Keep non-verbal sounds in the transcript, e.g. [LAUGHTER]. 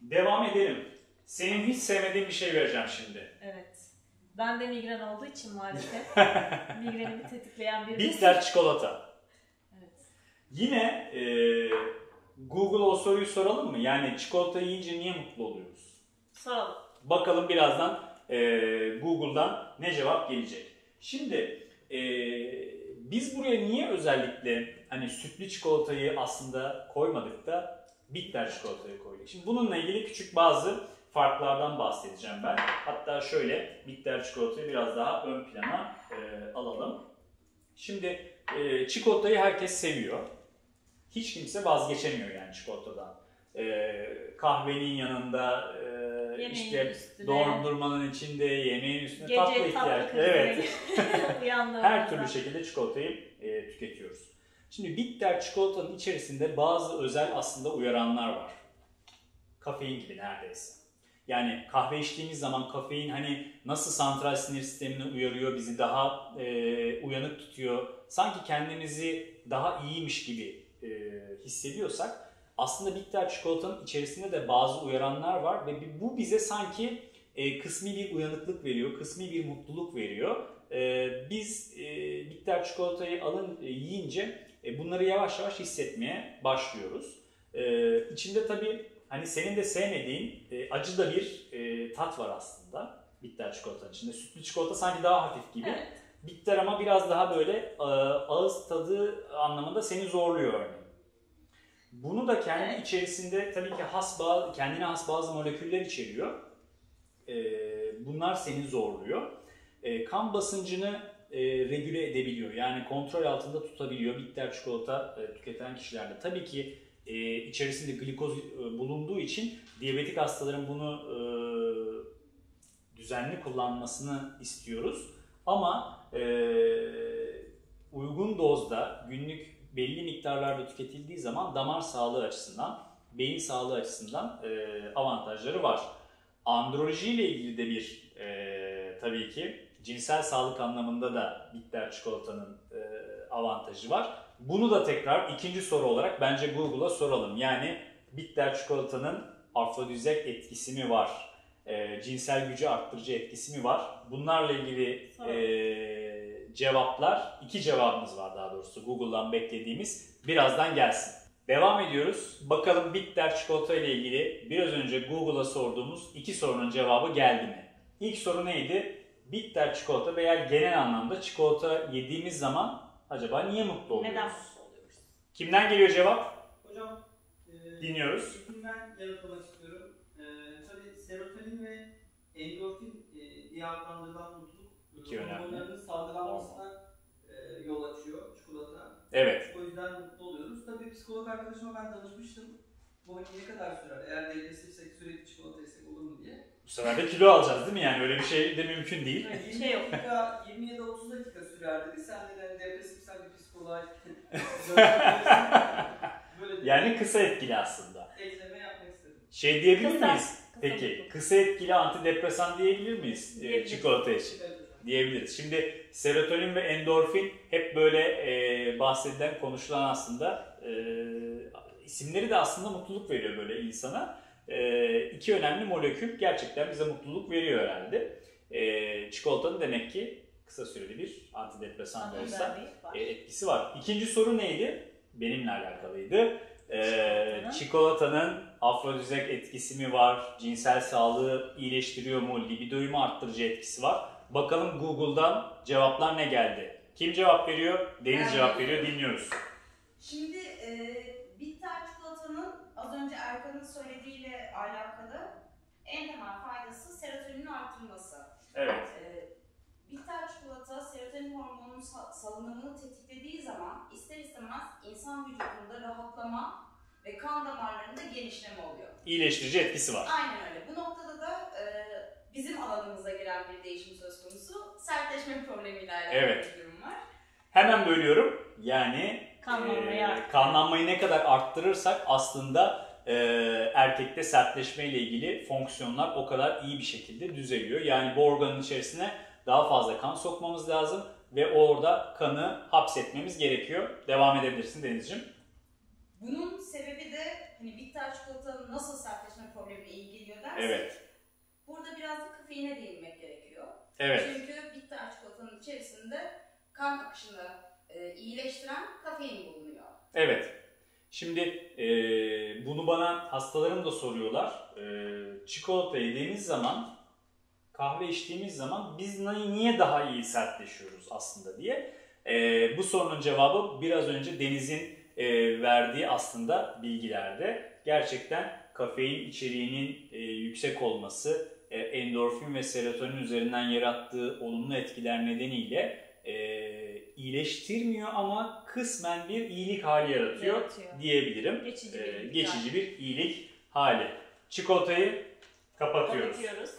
Devam edelim. Senin hiç sevmediğin bir şey vereceğim şimdi. Evet. Ben de migren olduğu için maalesef [LAUGHS] migrenimi tetikleyen bir Bitter çikolata. Evet. Yine e, Google o soruyu soralım mı? Yani çikolata yiyince niye mutlu oluyoruz? Soralım. Bakalım birazdan e, Google'dan ne cevap gelecek. Şimdi e, biz buraya niye özellikle hani sütlü çikolatayı aslında koymadık da bitter çikolatayı koyduk. Şimdi bununla ilgili küçük bazı farklardan bahsedeceğim ben. Hatta şöyle bitter çikolatayı biraz daha ön plana e, alalım. Şimdi e, çikolatayı herkes seviyor. Hiç kimse vazgeçemiyor yani çikolatadan. E, kahvenin yanında e, Yemeğin işte üstüne. dondurmanın içinde, yemeğin üstüne Gece tatlı ihtiyaç. Evet. [LAUGHS] Her türlü şekilde çikolatayı e, tüketiyoruz. Şimdi bitter çikolatanın içerisinde bazı özel aslında uyaranlar var. Kafein gibi neredeyse. Yani kahve içtiğimiz zaman kafein hani nasıl santral sinir sistemini uyarıyor, bizi daha e, uyanık tutuyor, sanki kendimizi daha iyiymiş gibi e, hissediyorsak aslında bitter çikolatanın içerisinde de bazı uyaranlar var ve bu bize sanki e, kısmi bir uyanıklık veriyor, kısmi bir mutluluk veriyor. E, biz e, bitter çikolatayı alın e, yiyince e, bunları yavaş yavaş hissetmeye başlıyoruz. E, içinde tabii hani senin de sevmediğin e, acı da bir e, tat var aslında bitter çikolatanın içinde. Sütlü çikolata sanki daha hafif gibi. Evet. Bitter ama biraz daha böyle e, ağız tadı anlamında seni zorluyor örneğin. Bunu da kendi Evet. içerisinde tabii ki has bazı, kendine has bazı moleküller içeriyor. E, bunlar seni zorluyor. E, kan basıncını e, regüle edebiliyor. Yani kontrol altında tutabiliyor bitter çikolata e, tüketen kişilerde. Tabii ki e, içerisinde glikoz e, bulunduğu için diyabetik hastaların bunu e, düzenli kullanmasını istiyoruz. Ama e, uygun dozda günlük belli miktarlarda tüketildiği zaman damar sağlığı açısından, beyin sağlığı açısından e, avantajları var. Androloji ile ilgili de bir e, tabii ki cinsel sağlık anlamında da bitter çikolatanın e, avantajı var. Bunu da tekrar ikinci soru olarak bence Google'a soralım. Yani bitter çikolatanın afrodizyak etkisi mi var? E, cinsel gücü arttırıcı etkisi mi var? Bunlarla ilgili e, cevaplar, iki cevabımız var daha doğrusu Google'dan beklediğimiz. Birazdan gelsin. Devam ediyoruz. Bakalım bitter çikolata ile ilgili biraz önce Google'a sorduğumuz iki sorunun cevabı geldi mi? İlk soru neydi? Bitter çikolata veya genel anlamda çikolata yediğimiz zaman acaba niye mutlu oluyoruz? Neden mutlu oluyoruz? Kimden geliyor cevap? Hocam, e, Dinliyoruz. ben yanıtlamak istiyorum. E, tabii serotonin ve endorfin e, diye adlandırılan mutluluk İki önemli. hormonlarının salgılanmasına e, yol açıyor çikolata. Evet. O yüzden mutlu oluyoruz. Tabii psikolog arkadaşıma ben danışmıştım. Bu hani ne kadar sürer? Eğer depresifsek sürekli çikolata yesek olur mu diye. Bu sefer de kilo alacağız değil mi? Yani öyle bir şey de mümkün değil. Bir 20 şey yok. dakika, 20 ya da 30 dakika sürer dedi. Sen de hani depresifsen bir psikoloğa Böyle Yani kısa etkili aslında. ekleme yapmak istedim. Şey diyebilir Kısa- miyiz? kısa Peki kısa etkili antidepresan diyebilir miyiz e, Diyebiliriz. çikolata için? Evet diyebiliriz. Şimdi serotonin ve endorfin hep böyle e, bahsedilen, konuşulan aslında e, isimleri de aslında mutluluk veriyor böyle insana. E, iki önemli molekül gerçekten bize mutluluk veriyor herhalde. E, çikolatanın demek ki kısa süreli bir antidepresan da olsa var. e, etkisi var. İkinci soru neydi? Benimle alakalıydı. E, Çikolatanın. çikolatanın afrodizyak etkisi mi var? Cinsel sağlığı iyileştiriyor mu? Libidoyu mu arttırıcı etkisi var? Bakalım Google'dan cevaplar ne geldi? Kim cevap veriyor? Deniz Ben cevap veriyor. Dinliyoruz. Şimdi e, az önce Erkan'ın söylediğiyle alakalı en temel faydası serotoninin artırması. Evet. E, bitter çikolata serotonin hormonunun sa- salınımını tetiklediği zaman ister istemez insan vücudunda rahatlama ve kan damarlarında genişleme oluyor. İyileştirici etkisi var. Aynen öyle. Bu noktada da e, bizim alanımıza giren bir değişim söz konusu. Sertleşme problemiyle alakalı Evet. bir durum var. Hemen bölüyorum. Yani Kanlanmayı e, kanlanmayı ne kadar arttırırsak aslında e, erkekte sertleşme ile ilgili fonksiyonlar o kadar iyi bir şekilde düzeliyor. Yani bu organın içerisine daha fazla kan sokmamız lazım ve orada kanı hapsetmemiz gerekiyor. Devam edebilirsin Deniz'ciğim. Bunun sebebi de hani bitter çikolatanın nasıl sertleşme problemi iyi geliyor dersek Evet. burada biraz da kafeine değinmek gerekiyor. Evet. Çünkü bitter çikolatanın içerisinde kan akışını e, iyileştiren kafein bulunuyor. Evet. Şimdi e, bunu bana hastalarım da soruyorlar. E, çikolata yediğimiz zaman, kahve içtiğimiz zaman biz ni- niye daha iyi sertleşiyoruz aslında diye. E, bu sorunun cevabı biraz önce Deniz'in e, verdiği aslında bilgilerde. Gerçekten kafein içeriğinin e, yüksek olması, e, endorfin ve serotonin üzerinden yarattığı olumlu etkiler nedeniyle iyileştirmiyor ama kısmen bir iyilik hali yaratıyor, Yaratıyor. diyebilirim. Geçici Ee, bir geçici bir iyilik hali. Çikolatayı kapatıyoruz. Kapatıyoruz.